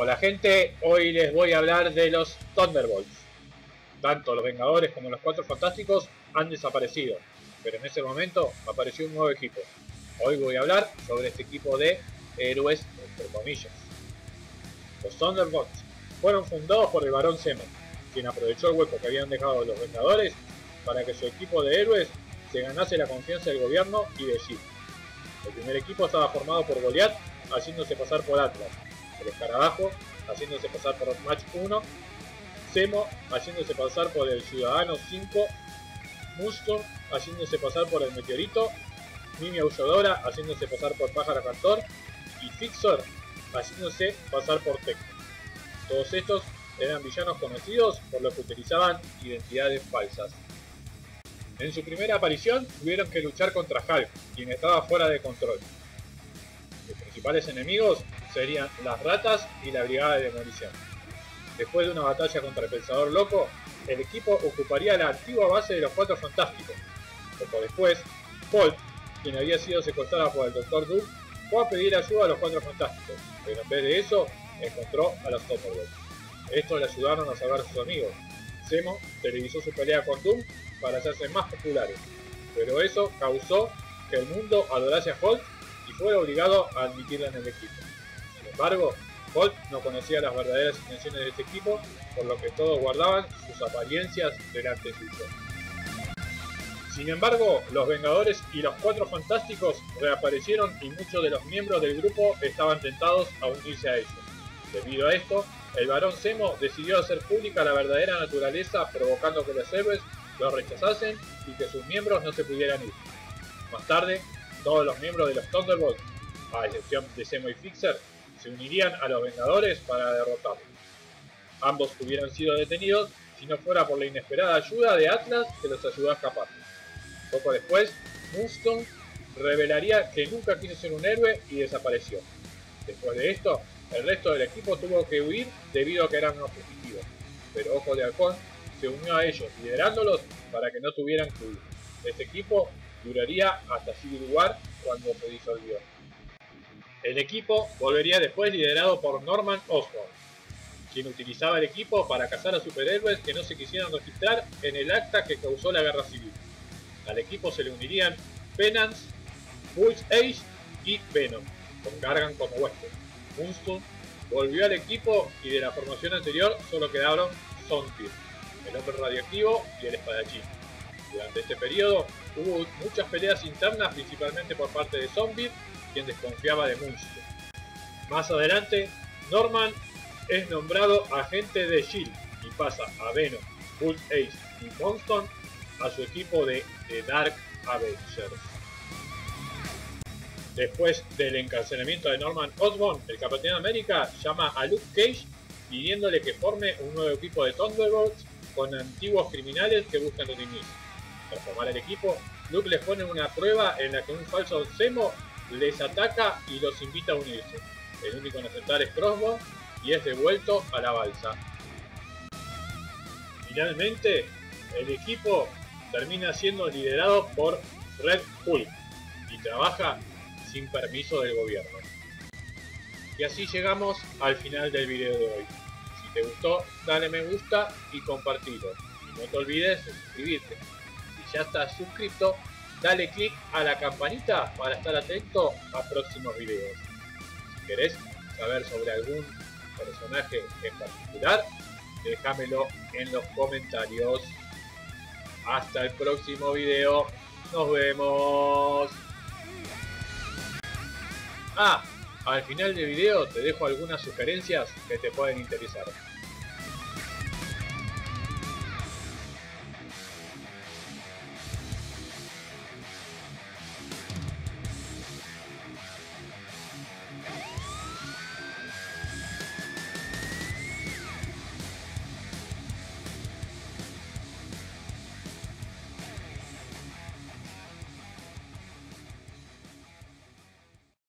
Hola gente, hoy les voy a hablar de los Thunderbolts. Tanto los Vengadores como los Cuatro Fantásticos han desaparecido, pero en ese momento apareció un nuevo equipo. Hoy voy a hablar sobre este equipo de héroes, entre comillas. Los Thunderbolts fueron fundados por el Barón Zemo, quien aprovechó el hueco que habían dejado los Vengadores para que su equipo de héroes se ganase la confianza del gobierno y de S.H.I.E.L.D. El primer equipo estaba formado por Goliath, haciéndose pasar por Atlas, el escarabajo, haciéndose pasar por Match 1, Zemo, haciéndose pasar por el Ciudadano 5, Muston, haciéndose pasar por el Meteorito, Mimi Aulladora, haciéndose pasar por Pájaro Cantor, y Fixer, haciéndose pasar por Tecno. Todos estos eran villanos conocidos por lo que utilizaban identidades falsas. En su primera aparición tuvieron que luchar contra Hulk, quien estaba fuera de control. Los principales enemigos serían las ratas y la brigada de demolición. Después de una batalla contra el Pensador Loco, el equipo ocuparía la antigua base de los Cuatro Fantásticos. Poco después, Paul, quien había sido secuestrado por el Dr. Doom, fue a pedir ayuda a los Cuatro Fantásticos, pero en vez de eso, encontró a los Thunderbolts. Estos le ayudaron a salvar a sus amigos. Zemo televisó su pelea con Doom para hacerse más populares, pero eso causó que el mundo adorase a Hulk y fuera obligado a admitirla en el equipo. Embargo, Hulk no conocía las verdaderas intenciones de este equipo, por lo que todos guardaban sus apariencias delante suyo. Sin embargo, los Vengadores y los Cuatro Fantásticos reaparecieron y muchos de los miembros del grupo estaban tentados a unirse a ellos. Debido a esto, el varón Zemo decidió hacer pública la verdadera naturaleza provocando que los héroes lo rechazasen y que sus miembros no se pudieran ir. Más tarde, todos los miembros de los Thunderbolts, a excepción de Zemo y Fixer, se unirían a los Vengadores para derrotarlos. Ambos hubieran sido detenidos si no fuera por la inesperada ayuda de Atlas que los ayudó a escapar. Poco después, Moonstone revelaría que nunca quiso ser un héroe y desapareció. Después de esto, el resto del equipo tuvo que huir debido a que eran unos fugitivos, pero Ojo de Halcón se unió a ellos, liderándolos para que no tuvieran que huir. Este equipo duraría hasta Civil War cuando se disolvió. El equipo volvería después liderado por Norman Osborn, quien utilizaba el equipo para cazar a superhéroes que no se quisieran registrar en el acta que causó la guerra civil. Al equipo se le unirían Penance, Pulse Age y Venom, con Gargan como huésped. Moonstone volvió al equipo y de la formación anterior solo quedaron Sontir, el hombre radioactivo y el espadachín. Durante este periodo hubo muchas peleas internas principalmente por parte de Zombie, quien desconfiaba de Moonstone. Más adelante, Norman es nombrado agente de S.H.I.E.L.D. y pasa a Venom, Pulse Ace y Moonstone a su equipo de The Dark Avengers. Después del encarcelamiento de Norman Osborn, el Capitán América llama a Luke Cage pidiéndole que forme un nuevo equipo de Thunderbolts con antiguos criminales que buscan redimirse. Para formar el equipo, Luke les pone una prueba en la que un falso Zemo les ataca y los invita a unirse. El único en aceptar es Crossbow y es devuelto a la balsa. Finalmente, el equipo termina siendo liderado por Red Hulk y trabaja sin permiso del gobierno. Y así llegamos al final del video de hoy. Si te gustó, dale me gusta y compartilo. Y no te olvides de suscribirte. Si ya estás suscrito, dale click a la campanita para estar atento a próximos videos. Si querés saber sobre algún personaje en particular, déjamelo en los comentarios. Hasta el próximo video. Nos vemos. Ah, al final del video te dejo algunas sugerencias que te pueden interesar.